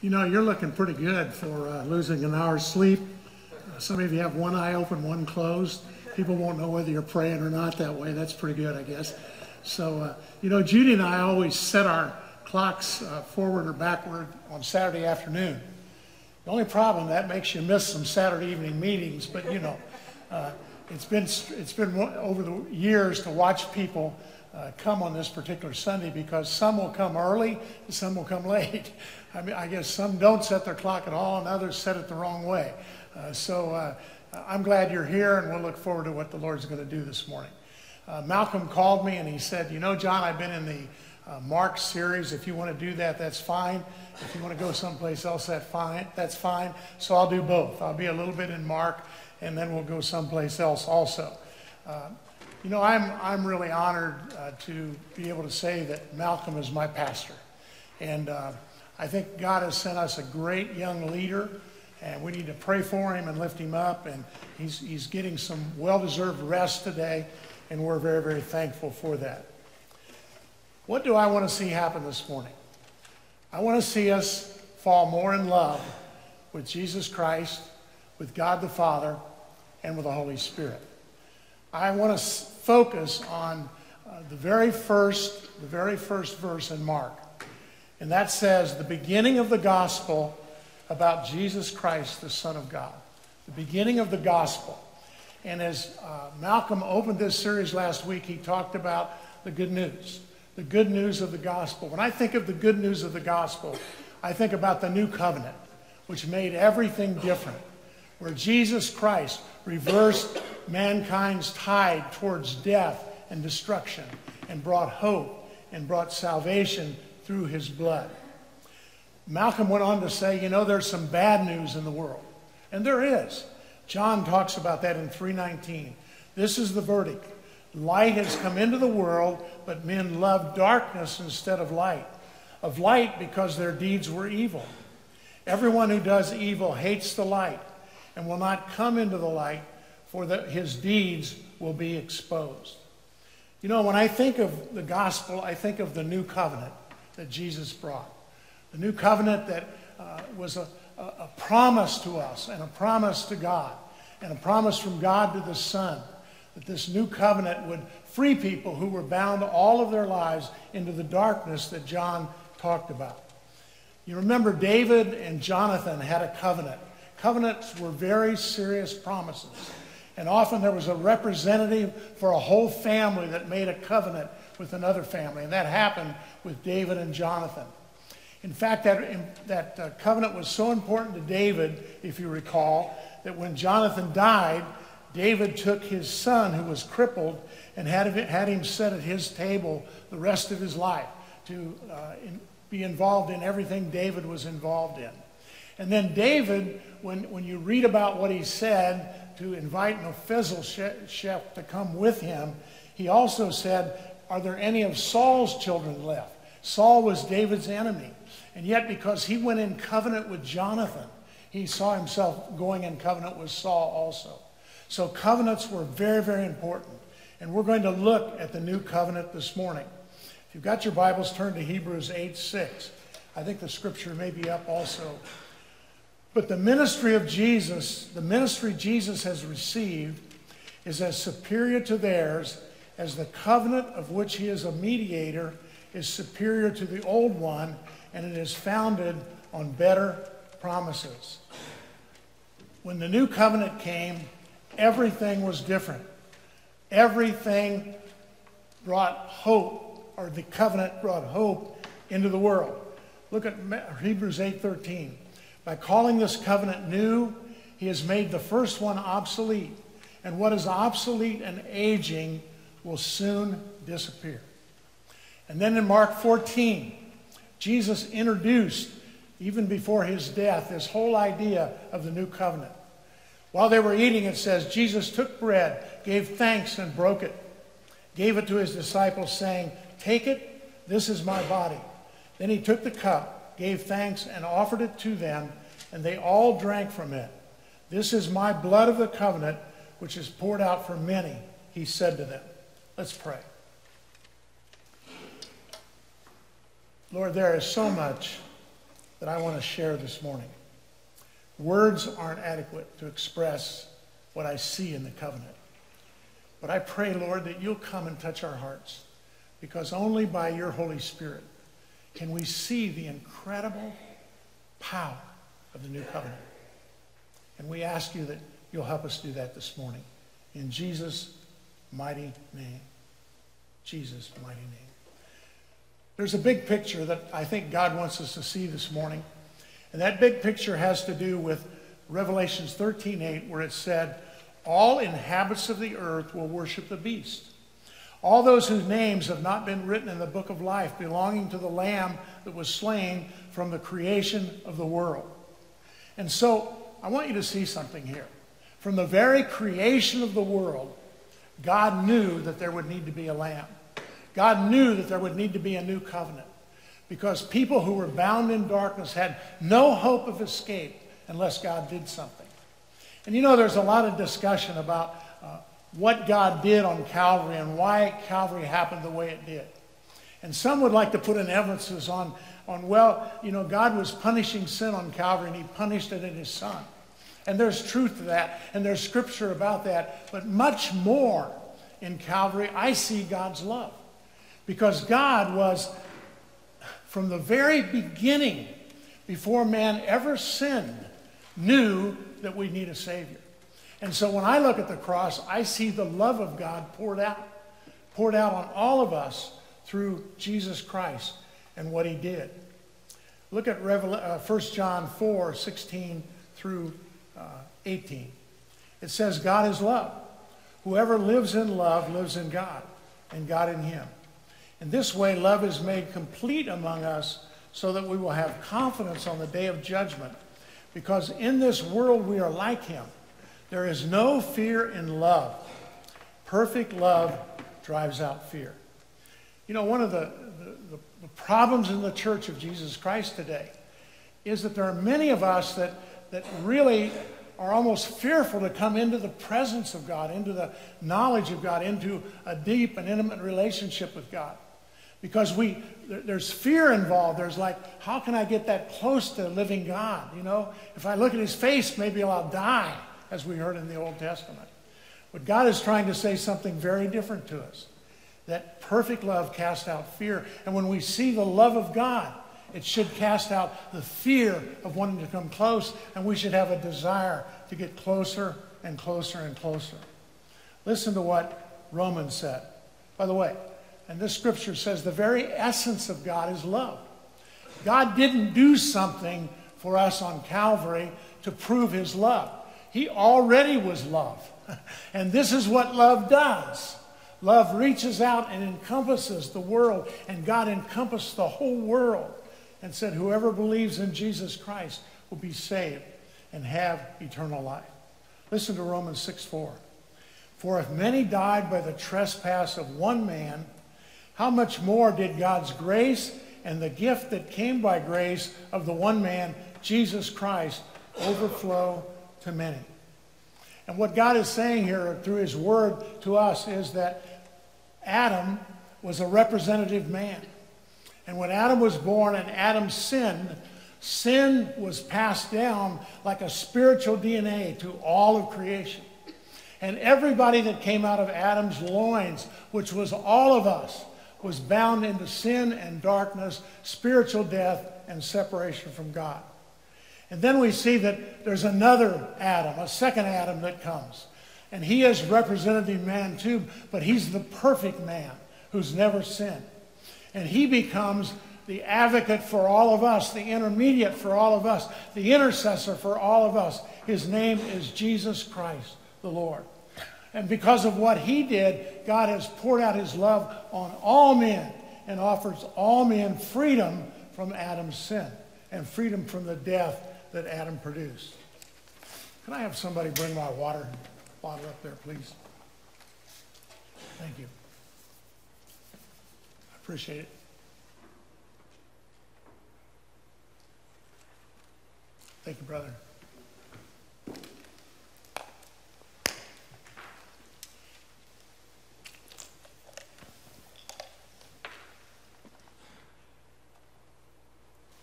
You know, you're looking pretty good for uh, losing an hour's sleep. Uh, some of you have one eye open, one closed. People won't know whether you're praying or not that way. That's pretty good, I guess. So, uh, you know, Judy and I always set our clocks uh, forward or backward on Saturday afternoon. The only problem, that makes you miss some Saturday evening meetings, but you know, uh, it's been, it's been over the years to watch people uh, come on this particular Sunday because some will come early and some will come late. I mean, I guess some don't set their clock at all and others set it the wrong way. Uh, so uh, I'm glad you're here and we'll look forward to what the Lord's going to do this morning. Uh, Malcolm called me and he said, You know, John, I've been in the uh, Mark series. If you want to do that, that's fine. If you want to go someplace else, that's fine. That's fine. So I'll do both. I'll be a little bit in Mark and then we'll go someplace else also. You know, I'm, I'm really honored uh, to be able to say that Malcolm is my pastor. And uh, I think God has sent us a great young leader, and we need to pray for him and lift him up. And he's, he's getting some well deserved rest today, and we're very, very thankful for that. What do I want to see happen this morning? I want to see us fall more in love with Jesus Christ, with God the Father, and with the Holy Spirit. I want to focus on uh, the very first, the very first verse in Mark. And that says, the beginning of the gospel about Jesus Christ, the Son of God. The beginning of the gospel. And as uh, Malcolm opened this series last week, he talked about the good news, the good news of the gospel. When I think of the good news of the gospel, I think about the new covenant, which made everything different, where Jesus Christ reversed mankind's tide towards death and destruction and brought hope and brought salvation through his blood. Malcolm went on to say, you know, there's some bad news in the world. And there is. John talks about that in 319. This is the verdict. Light has come into the world, but men love darkness instead of light. Of light because their deeds were evil. Everyone who does evil hates the light and will not come into the light, for the, his deeds will be exposed. You know, when I think of the gospel, I think of the new covenant that Jesus brought. The new covenant that uh, was a, a, a promise to us and a promise to God and a promise from God to the Son that this new covenant would free people who were bound all of their lives into the darkness that John talked about. You remember David and Jonathan had a covenant. Covenants were very serious promises. And often there was a representative for a whole family that made a covenant with another family. And that happened with David and Jonathan. In fact, that, that uh, covenant was so important to David, if you recall, that when Jonathan died, David took his son, who was crippled, and had, had him sit at his table the rest of his life to uh, in, be involved in everything David was involved in. And then David, when, when you read about what he said to invite Mephibosheth to come with him, he also said, are there any of Saul's children left? Saul was David's enemy. And yet, because he went in covenant with Jonathan, he saw himself going in covenant with Saul also. So, covenants were very, very important. And we're going to look at the new covenant this morning. If you've got your Bibles, turn to Hebrews 8 6. I think the scripture may be up also. But the ministry of Jesus, the ministry Jesus has received, is as superior to theirs as the covenant of which he is a mediator is superior to the old one, and it is founded on better promises. When the new covenant came, everything was different. Everything brought hope, or the covenant brought hope into the world. Look at Hebrews 8:13. By calling this covenant new, he has made the first one obsolete. And what is obsolete and aging will soon disappear. And then in Mark 14, Jesus introduced, even before his death, this whole idea of the new covenant. While they were eating, it says, Jesus took bread, gave thanks, and broke it, gave it to his disciples, saying, Take it, this is my body. Then he took the cup, gave thanks, and offered it to them, and they all drank from it. This is my blood of the covenant, which is poured out for many, he said to them. Let's pray. Lord, there is so much that I want to share this morning. Words aren't adequate to express what I see in the covenant. But I pray, Lord, that you'll come and touch our hearts because only by your Holy Spirit can we see the incredible power of the new covenant. And we ask you that you'll help us do that this morning. In Jesus' mighty name. Jesus' mighty name. There's a big picture that I think God wants us to see this morning. And that big picture has to do with Revelations 13:8, where it said, All inhabitants of the earth will worship the beast. All those whose names have not been written in the book of life belonging to the Lamb that was slain from the creation of the world. And so I want you to see something here. From the very creation of the world, God knew that there would need to be a lamb. God knew that there would need to be a new covenant because people who were bound in darkness had no hope of escape unless God did something. And you know, there's a lot of discussion about uh, what God did on Calvary and why Calvary happened the way it did. And some would like to put an emphasis on, on well, you know, God was punishing sin on Calvary and he punished it in his son. And there's truth to that, and there's scripture about that. But much more in Calvary, I see God's love. Because God was, from the very beginning, before man ever sinned, knew that we need a Savior. And so when I look at the cross, I see the love of God poured out, poured out on all of us through Jesus Christ and what he did. Look at Revel- uh, 1 John 4 16 through uh, 18. It says, God is love. Whoever lives in love lives in God, and God in him. In this way, love is made complete among us so that we will have confidence on the day of judgment. Because in this world we are like him. There is no fear in love. Perfect love drives out fear. You know, one of the, the, the, problems in the church of Jesus Christ today is that there are many of us that, that really are almost fearful to come into the presence of God, into the knowledge of God, into a deep and intimate relationship with God. Because we, there's fear involved. There's like, how can I get that close to living God? You know, if I look at his face, maybe I'll die as we heard in the Old Testament. But God is trying to say something very different to us that perfect love casts out fear. And when we see the love of God, it should cast out the fear of wanting to come close, and we should have a desire to get closer and closer and closer. Listen to what Romans said. By the way, and this scripture says the very essence of God is love. God didn't do something for us on Calvary to prove his love. He already was love. And this is what love does. Love reaches out and encompasses the world, and God encompassed the whole world and said, Whoever believes in Jesus Christ will be saved and have eternal life. Listen to Romans 6 4. For if many died by the trespass of one man, how much more did God's grace and the gift that came by grace of the one man, Jesus Christ, overflow to many. And what God is saying here through his word to us is that Adam was a representative man. And when Adam was born and Adam sinned, sin was passed down like a spiritual DNA to all of creation. And everybody that came out of Adam's loins, which was all of us, was bound into sin and darkness, spiritual death, and separation from God. And then we see that there's another Adam, a second Adam that comes. And he is representative man too, but he's the perfect man who's never sinned. And he becomes the advocate for all of us, the intermediate for all of us, the intercessor for all of us. His name is Jesus Christ, the Lord. And because of what he did, God has poured out his love on all men and offers all men freedom from Adam's sin and freedom from the death that Adam produced. Can I have somebody bring my water bottle up there, please? Thank you. I appreciate it. Thank you, brother.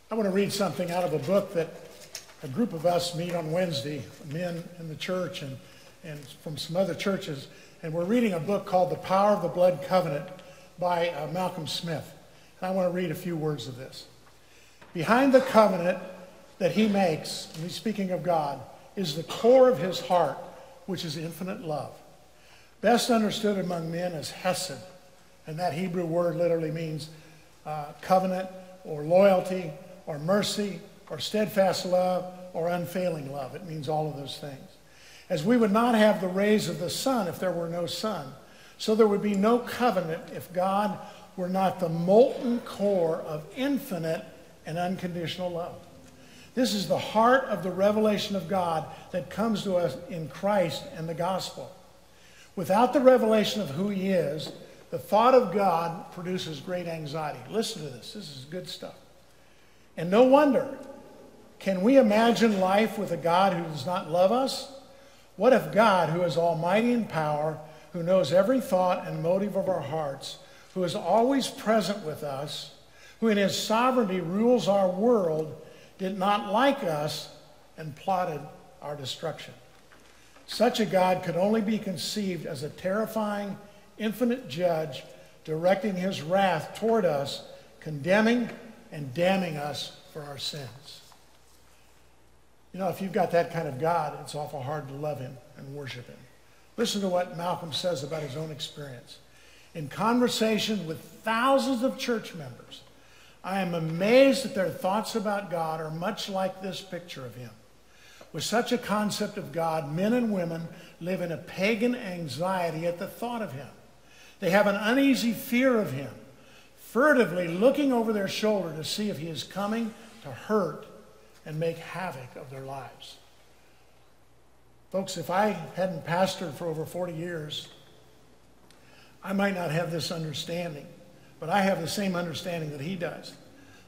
I want to read something out of a book that a group of us meet on Wednesday, men in the church and, and from some other churches, and we're reading a book called The Power of the Blood Covenant by uh, Malcolm Smith. And I want to read a few words of this. Behind the covenant that he makes, and he's speaking of God, is the core of his heart, which is infinite love. Best understood among men as hesed, and that Hebrew word literally means uh, covenant or loyalty or mercy or steadfast love or unfailing love. It means all of those things. As we would not have the rays of the sun if there were no sun. So there would be no covenant if God were not the molten core of infinite and unconditional love. This is the heart of the revelation of God that comes to us in Christ and the gospel. Without the revelation of who He is, the thought of God produces great anxiety. Listen to this. This is good stuff. And no wonder. Can we imagine life with a God who does not love us? What if God, who is almighty in power, who knows every thought and motive of our hearts, who is always present with us, who in his sovereignty rules our world, did not like us and plotted our destruction? Such a God could only be conceived as a terrifying, infinite judge directing his wrath toward us, condemning and damning us for our sins. You know, if you've got that kind of God, it's awful hard to love him and worship him. Listen to what Malcolm says about his own experience. In conversation with thousands of church members, I am amazed that their thoughts about God are much like this picture of him. With such a concept of God, men and women live in a pagan anxiety at the thought of him. They have an uneasy fear of him, furtively looking over their shoulder to see if he is coming to hurt and make havoc of their lives. Folks, if I hadn't pastored for over 40 years, I might not have this understanding, but I have the same understanding that he does.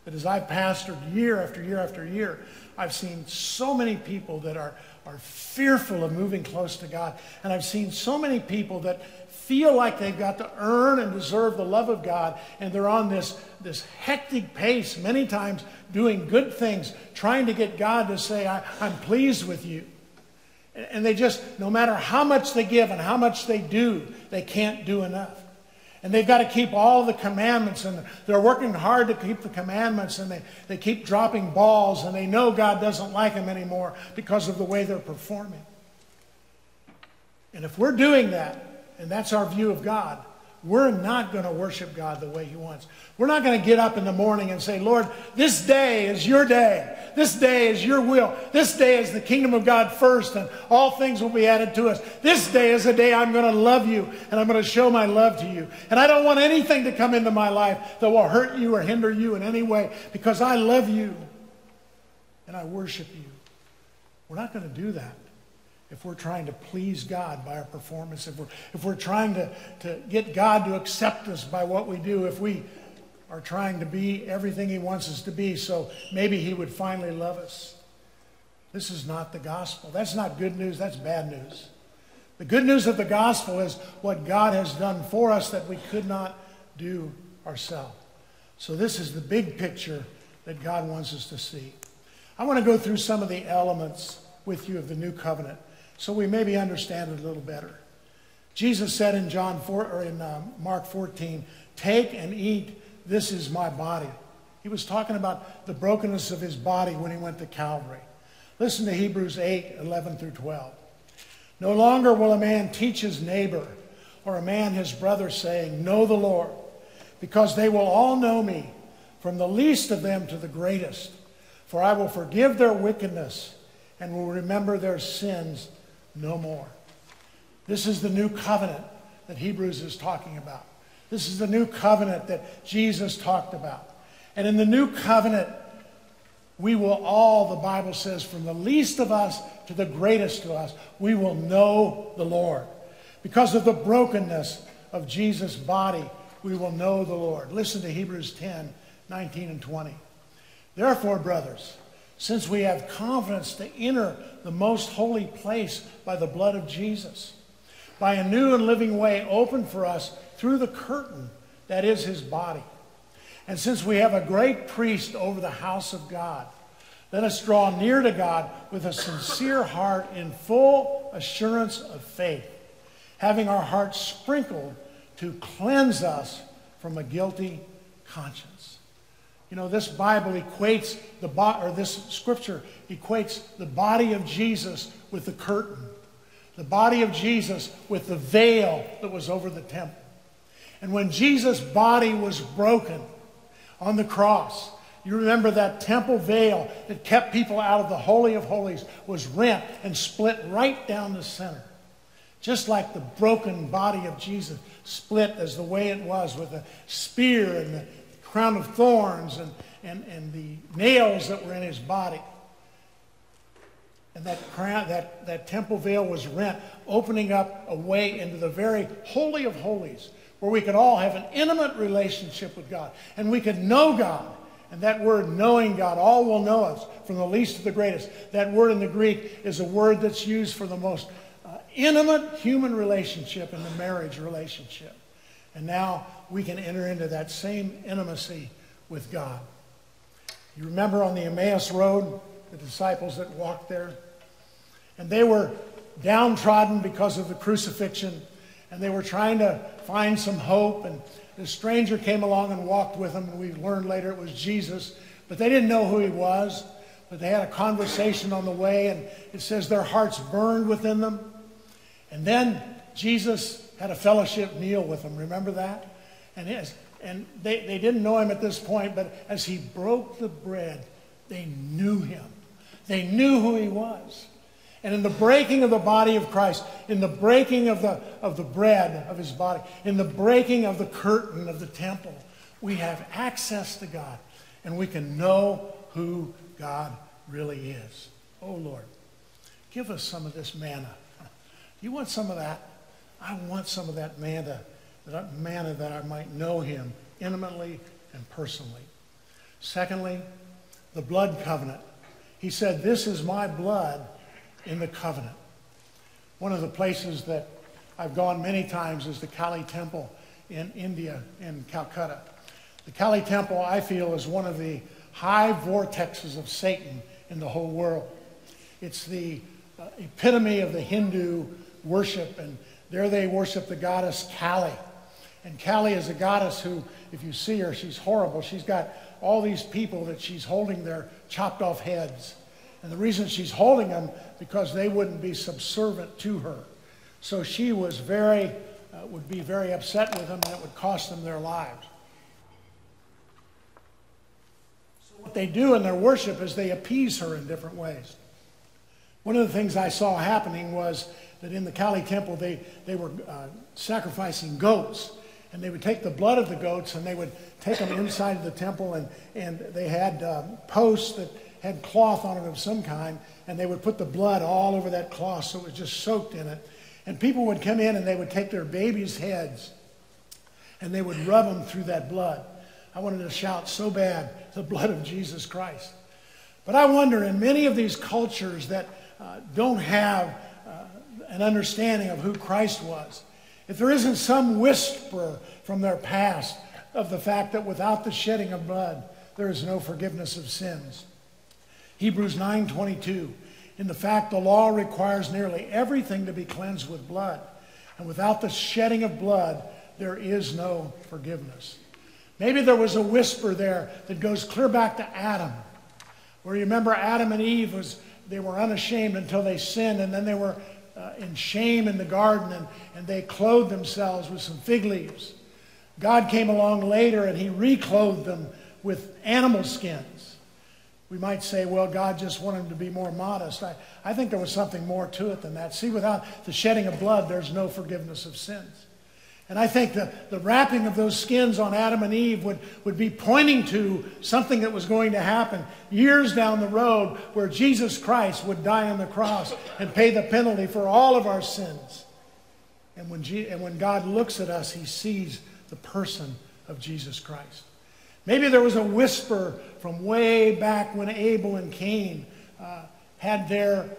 That as I've pastored year after year after year, I've seen so many people that are, are fearful of moving close to God. And I've seen so many people that feel like they've got to earn and deserve the love of God, and they're on this, this hectic pace, many times doing good things, trying to get God to say, I, I'm pleased with you. And they just, no matter how much they give and how much they do, they can't do enough. And they've got to keep all the commandments, and they're working hard to keep the commandments, and they, they keep dropping balls, and they know God doesn't like them anymore because of the way they're performing. And if we're doing that, and that's our view of God, we're not going to worship God the way He wants. We're not going to get up in the morning and say, Lord, this day is your day. This day is your will. This day is the kingdom of God first, and all things will be added to us. This day is the day I'm going to love you, and I'm going to show my love to you. And I don't want anything to come into my life that will hurt you or hinder you in any way because I love you and I worship you. We're not going to do that if we're trying to please God by our performance, if we're, if we're trying to, to get God to accept us by what we do, if we are trying to be everything He wants us to be, so maybe He would finally love us. This is not the gospel. That's not good news, that's bad news. The good news of the gospel is what God has done for us that we could not do ourselves. So, this is the big picture that God wants us to see. I want to go through some of the elements with you of the new covenant so we maybe understand it a little better. Jesus said in John 4 or in uh, Mark 14, "Take and eat. This is my body." He was talking about the brokenness of his body when he went to Calvary. Listen to Hebrews 8, 11 through 12. No longer will a man teach his neighbor or a man his brother, saying, Know the Lord, because they will all know me, from the least of them to the greatest. For I will forgive their wickedness and will remember their sins no more. This is the new covenant that Hebrews is talking about. This is the new covenant that Jesus talked about. And in the new covenant, we will all, the Bible says, from the least of us to the greatest to us, we will know the Lord. Because of the brokenness of Jesus' body, we will know the Lord. Listen to Hebrews 10 19 and 20. Therefore, brothers, since we have confidence to enter the most holy place by the blood of Jesus, by a new and living way opened for us through the curtain that is his body. And since we have a great priest over the house of God, let us draw near to God with a sincere heart in full assurance of faith, having our hearts sprinkled to cleanse us from a guilty conscience. You know, this Bible equates the bo- or this scripture equates the body of Jesus with the curtain, the body of Jesus with the veil that was over the temple. And when Jesus' body was broken on the cross, you remember that temple veil that kept people out of the Holy of Holies was rent and split right down the center. Just like the broken body of Jesus split as the way it was with the spear and the crown of thorns and, and, and the nails that were in his body. And that, crown, that, that temple veil was rent, opening up a way into the very Holy of Holies, where we could all have an intimate relationship with God and we could know God and that word, knowing God, all will know us, from the least to the greatest. That word in the Greek is a word that's used for the most uh, intimate human relationship in the marriage relationship. And now we can enter into that same intimacy with God. You remember on the Emmaus Road, the disciples that walked there? And they were downtrodden because of the crucifixion, and they were trying to find some hope. And this stranger came along and walked with them, and we learned later it was Jesus, but they didn't know who he was. But they had a conversation on the way, and it says their hearts burned within them. And then Jesus had a fellowship meal with him. Remember that? And, his, and they, they didn't know him at this point, but as he broke the bread, they knew him. They knew who he was. And in the breaking of the body of Christ, in the breaking of the, of the bread of his body, in the breaking of the curtain of the temple, we have access to God and we can know who God really is. Oh Lord, give us some of this manna. You want some of that? I want some of that manna, that manna that I might know him intimately and personally. Secondly, the blood covenant. He said, This is my blood in the covenant. One of the places that I've gone many times is the Kali Temple in India, in Calcutta. The Kali Temple, I feel, is one of the high vortexes of Satan in the whole world. It's the uh, epitome of the Hindu worship, and there they worship the goddess Kali. And Kali is a goddess who, if you see her, she's horrible. She's got all these people that she's holding their chopped off heads. And the reason she's holding them because they wouldn't be subservient to her. So she was very, uh, would be very upset with them and it would cost them their lives. So what they do in their worship is they appease her in different ways. One of the things I saw happening was that in the Kali temple they, they were uh, sacrificing goats. And they would take the blood of the goats and they would take them inside of the temple and, and they had uh, posts that had cloth on it of some kind, and they would put the blood all over that cloth so it was just soaked in it. And people would come in and they would take their babies' heads and they would rub them through that blood. I wanted to shout so bad, the blood of Jesus Christ. But I wonder, in many of these cultures that uh, don't have an understanding of who Christ was, if there isn't some whisper from their past of the fact that without the shedding of blood, there is no forgiveness of sins. Hebrews 9:22. In the fact the law requires nearly everything to be cleansed with blood, and without the shedding of blood there is no forgiveness. Maybe there was a whisper there that goes clear back to Adam. Where you remember Adam and Eve was they were unashamed until they sinned and then they were uh, in shame in the garden and, and they clothed themselves with some fig leaves. God came along later and he reclothed them with animal skins. We might say, well, God just wanted him to be more modest. I, I think there was something more to it than that. See, without the shedding of blood, there's no forgiveness of sins. And I think the, the wrapping of those skins on Adam and Eve would, would be pointing to something that was going to happen years down the road where Jesus Christ would die on the cross and pay the penalty for all of our sins. And when, G, and when God looks at us, he sees the person of Jesus Christ. Maybe there was a whisper from way back when Abel and Cain uh, had their,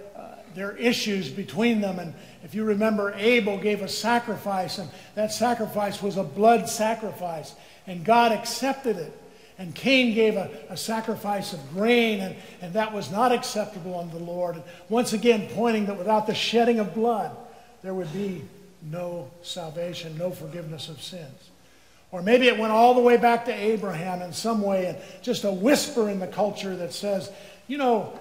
their issues between them. And if you remember, Abel gave a sacrifice, and that sacrifice was a blood sacrifice. And God accepted it. And Cain gave a, a sacrifice of grain, and, and that was not acceptable unto the Lord. And once again, pointing that without the shedding of blood, there would be no salvation, no forgiveness of sins. Or maybe it went all the way back to Abraham in some way, and just a whisper in the culture that says, you know,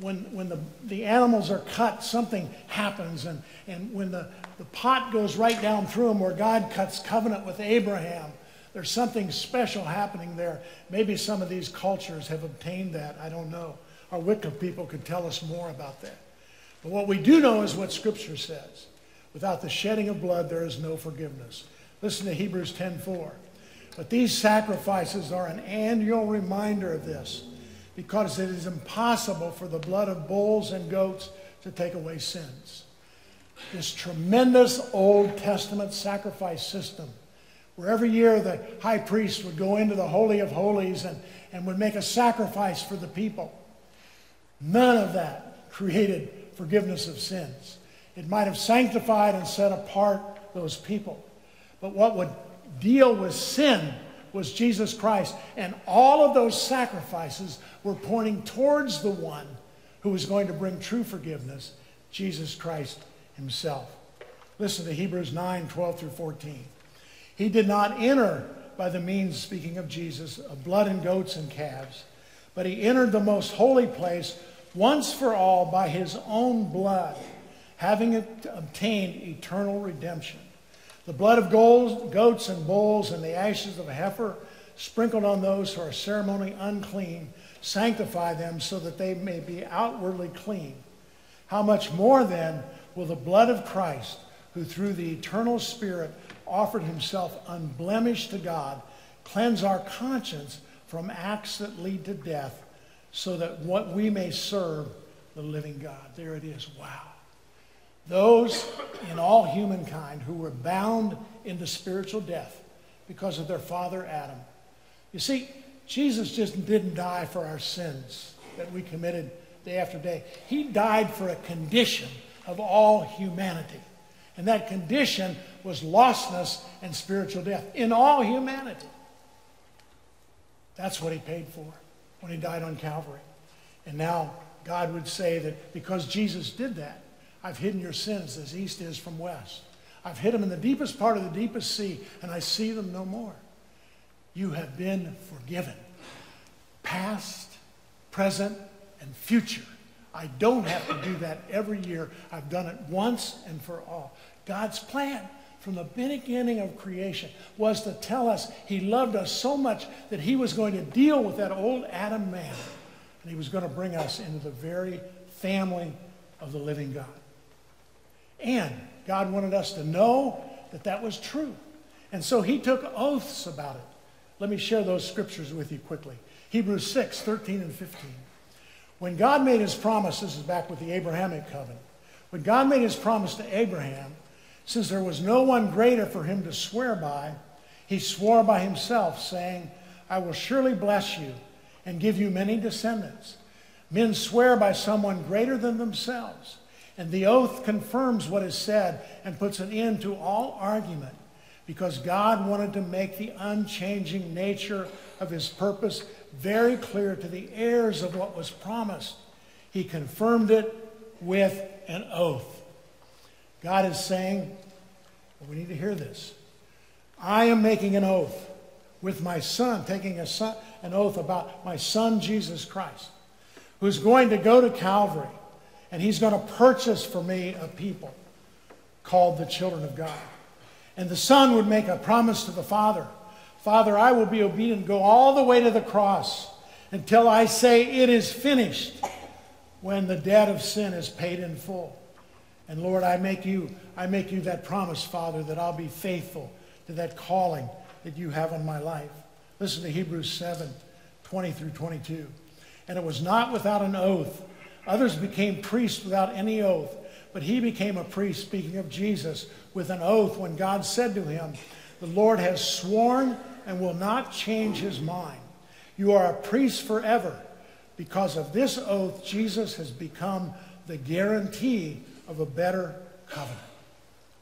when, when the, the animals are cut, something happens. And, and when the, the pot goes right down through them, where God cuts covenant with Abraham, there's something special happening there. Maybe some of these cultures have obtained that. I don't know. Our Wicca people could tell us more about that. But what we do know is what Scripture says. Without the shedding of blood, there is no forgiveness. Listen to Hebrews 10:4. But these sacrifices are an annual reminder of this, because it is impossible for the blood of bulls and goats to take away sins. This tremendous Old Testament sacrifice system, where every year the high priest would go into the Holy of Holies and, and would make a sacrifice for the people. None of that created forgiveness of sins. It might have sanctified and set apart those people. But what would deal with sin was Jesus Christ. And all of those sacrifices were pointing towards the one who was going to bring true forgiveness, Jesus Christ himself. Listen to Hebrews 9 12 through 14. He did not enter by the means, speaking of Jesus, of blood and goats and calves, but he entered the most holy place once for all by his own blood, having obtained eternal redemption. The blood of goats and bulls and the ashes of a heifer sprinkled on those who are ceremonially unclean sanctify them so that they may be outwardly clean. How much more then will the blood of Christ, who through the eternal Spirit offered himself unblemished to God, cleanse our conscience from acts that lead to death, so that what we may serve the living God. There it is. Wow. Those in all humankind who were bound into spiritual death because of their father Adam. You see, Jesus just didn't die for our sins that we committed day after day. He died for a condition of all humanity. And that condition was lostness and spiritual death in all humanity. That's what he paid for when he died on Calvary. And now God would say that because Jesus did that, I've hidden your sins as east is from west. I've hid them in the deepest part of the deepest sea, and I see them no more. You have been forgiven. Past, present, and future. I don't have to do that every year. I've done it once and for all. God's plan from the beginning of creation was to tell us he loved us so much that he was going to deal with that old Adam man. And he was going to bring us into the very family of the living God. And God wanted us to know that that was true. And so he took oaths about it. Let me share those scriptures with you quickly. Hebrews 6, 13 and 15. When God made his promise, this is back with the Abrahamic covenant. When God made his promise to Abraham, since there was no one greater for him to swear by, he swore by himself, saying, I will surely bless you and give you many descendants. Men swear by someone greater than themselves. And the oath confirms what is said and puts an end to all argument because God wanted to make the unchanging nature of his purpose very clear to the heirs of what was promised. He confirmed it with an oath. God is saying, we need to hear this. I am making an oath with my son, taking a son, an oath about my son, Jesus Christ, who's going to go to Calvary and he's going to purchase for me a people called the children of God. And the son would make a promise to the father Father, I will be obedient go all the way to the cross until I say it is finished when the debt of sin is paid in full. And Lord, I make you, I make you that promise, Father, that I'll be faithful to that calling that you have on my life. Listen to Hebrews 7, 20 through 22. And it was not without an oath Others became priests without any oath, but he became a priest, speaking of Jesus, with an oath when God said to him, The Lord has sworn and will not change his mind. You are a priest forever. Because of this oath, Jesus has become the guarantee of a better covenant.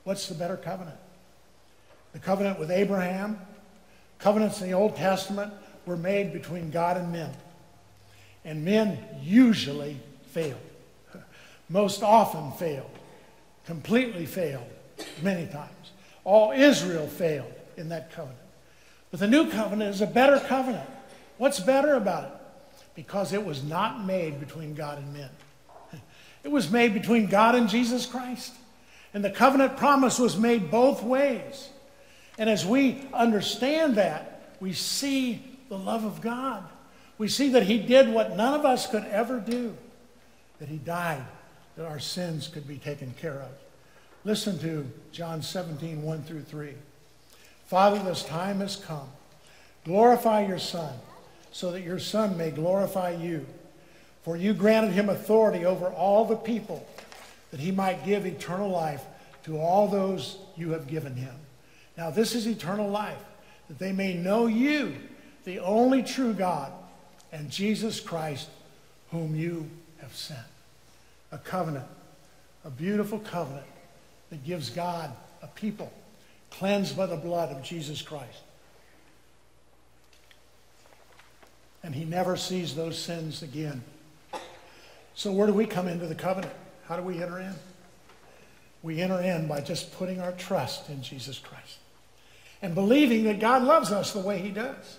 What's the better covenant? The covenant with Abraham, covenants in the Old Testament were made between God and men. And men usually failed, most often failed, completely failed, many times. All Israel failed in that covenant. But the new covenant is a better covenant. What's better about it? Because it was not made between God and men. It was made between God and Jesus Christ. And the covenant promise was made both ways. And as we understand that, we see the love of God. We see that He did what none of us could ever do, that He died that our sins could be taken care of. Listen to John 17, 1 through 3. Father, this time has come. Glorify your Son, so that your Son may glorify you. For you granted him authority over all the people, that he might give eternal life to all those you have given him. Now, this is eternal life, that they may know you, the only true God, and Jesus Christ, whom you have sent. A covenant, a beautiful covenant that gives God a people cleansed by the blood of Jesus Christ. And he never sees those sins again. So, where do we come into the covenant? How do we enter in? We enter in by just putting our trust in Jesus Christ and believing that God loves us the way he does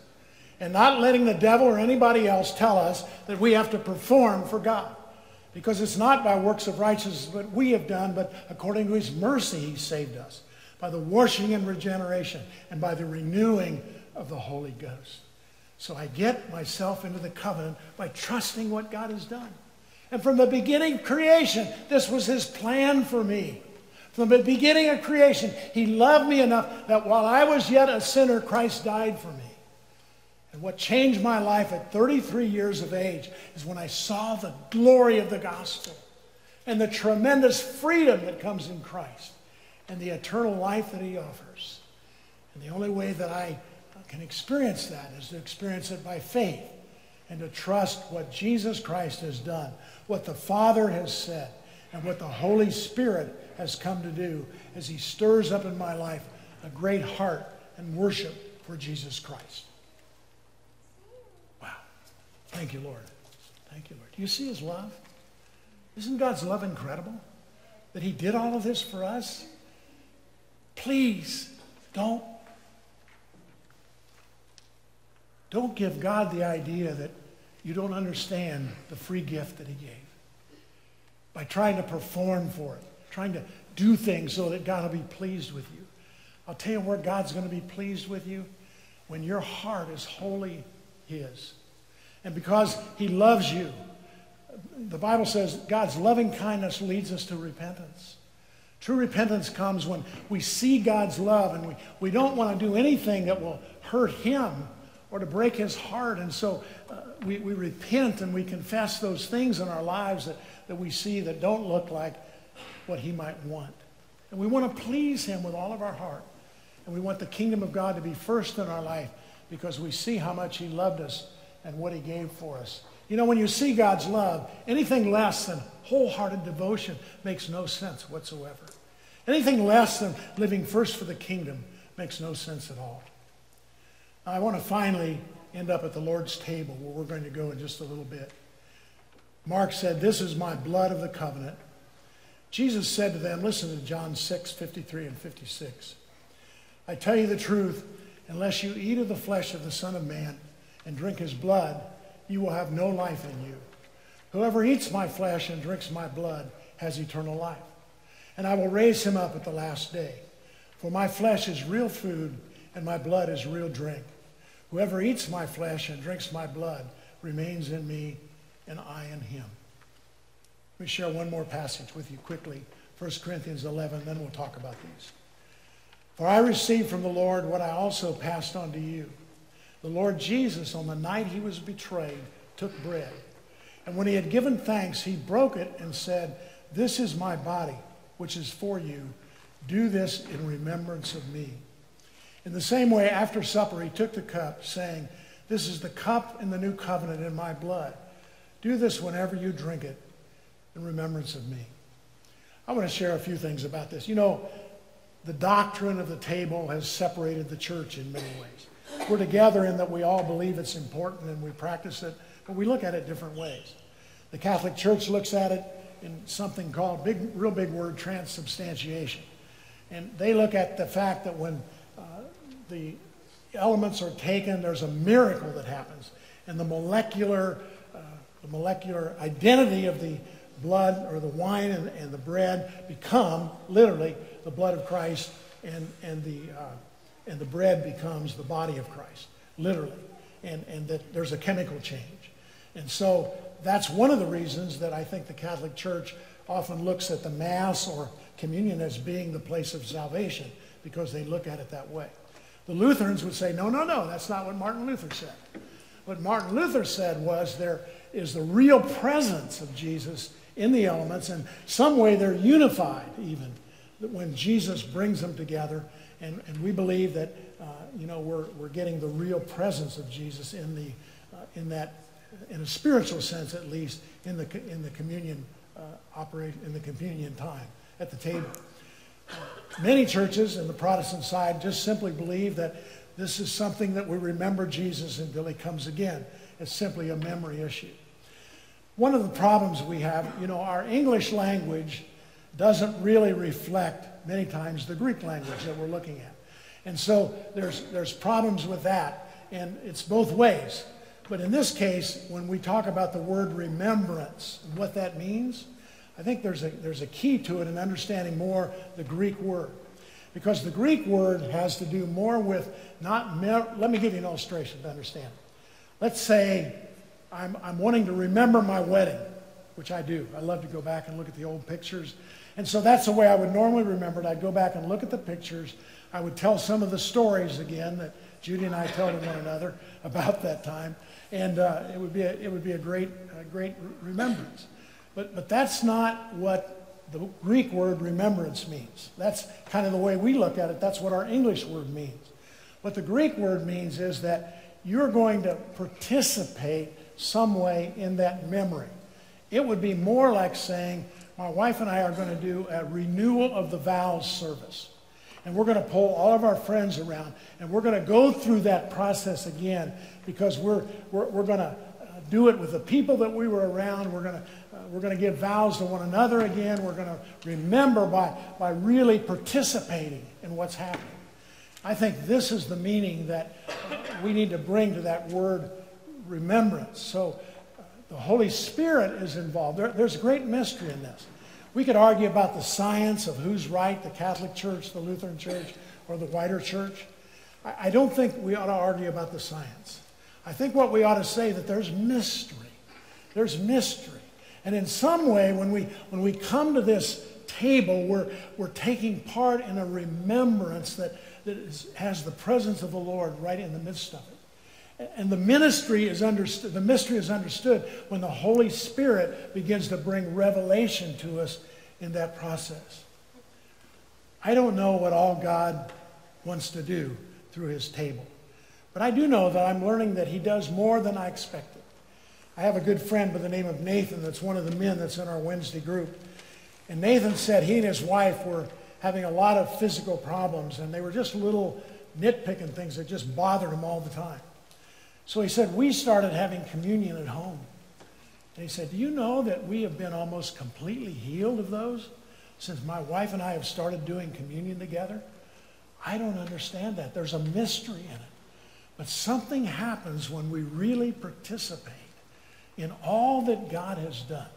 and not letting the devil or anybody else tell us that we have to perform for God. Because it's not by works of righteousness that we have done, but according to his mercy, he saved us by the washing and regeneration and by the renewing of the Holy Ghost. So I get myself into the covenant by trusting what God has done. And from the beginning of creation, this was his plan for me. From the beginning of creation, he loved me enough that while I was yet a sinner, Christ died for me. And what changed my life at 33 years of age is when I saw the glory of the gospel and the tremendous freedom that comes in Christ and the eternal life that he offers. And the only way that I can experience that is to experience it by faith and to trust what Jesus Christ has done, what the Father has said, and what the Holy Spirit has come to do as he stirs up in my life a great heart and worship for Jesus Christ. Thank you, Lord. Thank you, Lord. Do you see his love? Isn't God's love incredible? That he did all of this for us? Please don't don't give God the idea that you don't understand the free gift that he gave. By trying to perform for it, trying to do things so that God will be pleased with you. I'll tell you where God's going to be pleased with you when your heart is wholly his. And because he loves you, the Bible says God's loving kindness leads us to repentance. True repentance comes when we see God's love and we, we don't want to do anything that will hurt him or to break his heart. And so uh, we, we repent and we confess those things in our lives that, that we see that don't look like what he might want. And we want to please him with all of our heart. And we want the kingdom of God to be first in our life because we see how much he loved us and what he gave for us. You know, when you see God's love, anything less than wholehearted devotion makes no sense whatsoever. Anything less than living first for the kingdom makes no sense at all. I want to finally end up at the Lord's table where we're going to go in just a little bit. Mark said, This is my blood of the covenant. Jesus said to them, listen to John 6, 53 and 56. I tell you the truth, unless you eat of the flesh of the Son of Man and drink his blood, you will have no life in you. Whoever eats my flesh and drinks my blood has eternal life. And I will raise him up at the last day. For my flesh is real food, and my blood is real drink. Whoever eats my flesh and drinks my blood remains in me, and I in him. Let me share one more passage with you quickly 1 Corinthians 11, then we'll talk about these. For I received from the Lord what I also passed on to you the Lord Jesus, on the night he was betrayed, took bread. And when he had given thanks, he broke it and said, This is my body, which is for you. Do this in remembrance of me. In the same way, after supper, he took the cup, saying, This is the cup in the new covenant in my blood. Do this whenever you drink it in remembrance of me. I want to share a few things about this. You know, the doctrine of the table has separated the church in many ways. We're together in that we all believe it's important and we practice it, but we look at it different ways. The Catholic Church looks at it in something called, big, real big word, transubstantiation. And they look at the fact that when uh, the elements are taken, there's a miracle that happens. And the molecular, uh, the molecular identity of the blood or the wine and, and, the bread become literally the blood of Christ, and, and, the, uh, and the bread becomes the body of Christ, literally. And, and that there's a chemical change. And so that's one of the reasons that I think the Catholic Church often looks at the Mass or communion as being the place of salvation because they look at it that way. The Lutherans would say, no, no, no, that's not what Martin Luther said. What Martin Luther said was there is the real presence of Jesus in the elements, and some way they're unified even when Jesus brings them together. And, and we believe that, uh, you know, we're, we're getting the real presence of Jesus in, the, uh, in that, in a spiritual sense at least, in the, in the communion uh, operate, in the communion time at the table. Many churches in the Protestant side just simply believe that this is something that we remember Jesus until he comes again. It's simply a memory issue. One of the problems we have, you know, our English language doesn't really reflect many times the Greek language that we're looking at. And so there's, there's problems with that, and it's both ways. But in this case, when we talk about the word remembrance and what that means, I think there's a, there's a key to it in understanding more the Greek word. Because the Greek word has to do more with not, let me give you an illustration to understand. Let's say I'm, I'm wanting to remember my wedding, which I do. I love to go back and look at the old pictures. And so that's the way I would normally remember it. I'd go back and look at the pictures. I would tell some of the stories again that Judy and I tell to one another about that time. And uh, it, would be a, it would be a great, a great remembrance. But, but that's not what the Greek word remembrance means. That's kind of the way we look at it. That's what our English word means. What the Greek word means is that you're going to participate some way in that memory. It would be more like saying, my wife and I are going to do a renewal of the vows service. And we're going to pull all of our friends around and we're going to go through that process again because we're, we're, we're going to do it with the people that we were around. We're going to we're going to give vows to one another again. We're going to remember by, by really participating in what's happening. I think this is the meaning that we need to bring to that word remembrance. So uh, the Holy Spirit is involved. There, there's a great mystery in this. We could argue about the science of who's right, the Catholic Church, the Lutheran Church, or the wider church. I, I don't think we ought to argue about the science. I think what we ought to say that there's mystery. There's mystery. And in some way, when we, when we come to this table, we're, we're taking part in a remembrance that, that is, has the presence of the Lord right in the midst of it. And the ministry is understood, the mystery is understood when the Holy Spirit begins to bring revelation to us in that process. I don't know what all God wants to do through his table. But I do know that I'm learning that he does more than I expected. I have a good friend by the name of Nathan that's one of the men that's in our Wednesday group. And Nathan said he and his wife were having a lot of physical problems, and they were just little nitpicking things that just bothered him all the time. So he said, We started having communion at home. And he said, Do you know that we have been almost completely healed of those since my wife and I have started doing communion together? I don't understand that. There's a mystery in it. But something happens when we really participate in all that God has done.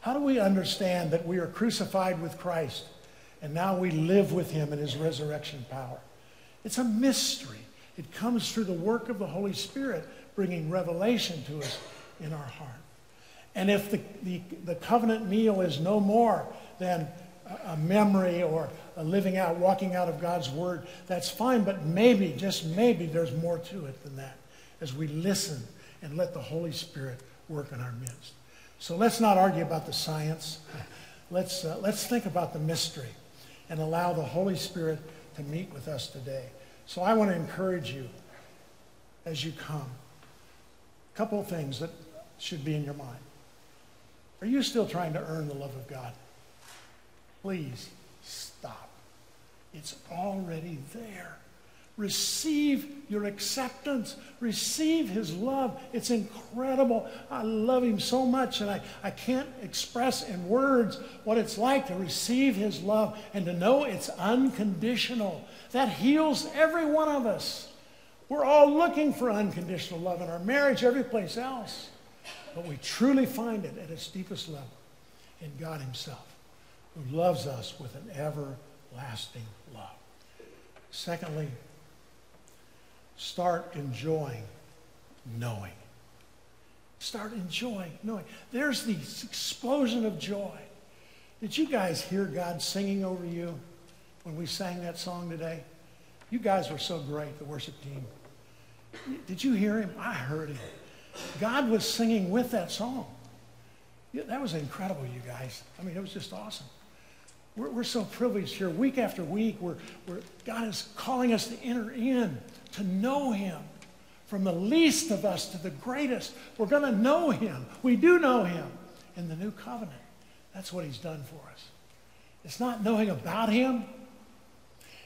How do we understand that we are crucified with Christ and now we live with him in his resurrection power? It's a mystery. It comes through the work of the Holy Spirit bringing revelation to us in our heart. And if the, the, the covenant meal is no more than a, memory or a living out, walking out of God's word, that's fine, but maybe, just maybe, there's more to it than that as we listen and let the Holy Spirit work in our midst. So let's not argue about the science. Let's, uh, let's think about the mystery and allow the Holy Spirit to meet with us today. So I want to encourage you as you come. A couple of things that should be in your mind. Are you still trying to earn the love of God? Please stop. It's already there. Receive your acceptance. Receive his love. It's incredible. I love him so much, and I, I can't express in words what it's like to receive his love and to know it's unconditional. That heals every one of us. We're all looking for unconditional love in our marriage, every place else. But we truly find it at its deepest level in God Himself, who loves us with an everlasting love. Secondly, start enjoying knowing. Start enjoying knowing. There's this explosion of joy. Did you guys hear God singing over you when we sang that song today? You guys were so great, the worship team. Did you hear him? I heard him. God was singing with that song. Yeah, that was incredible, you guys. I mean, it was just awesome. We're, we're so privileged here week after week. We're, we're, God is calling us to enter in, to know him. From the least of us to the greatest, we're going to know him. We do know him in the new covenant. That's what he's done for us. It's not knowing about him.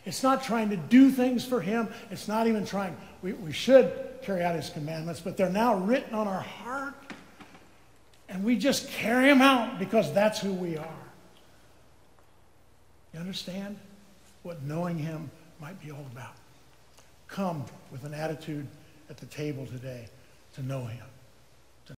It's not trying to do things for him. It's not even trying, we, we should carry out his commandments, but they're now written on our heart. And we just carry them out because that's who we are. You understand what knowing him might be all about? Come with an attitude at the table today to know him.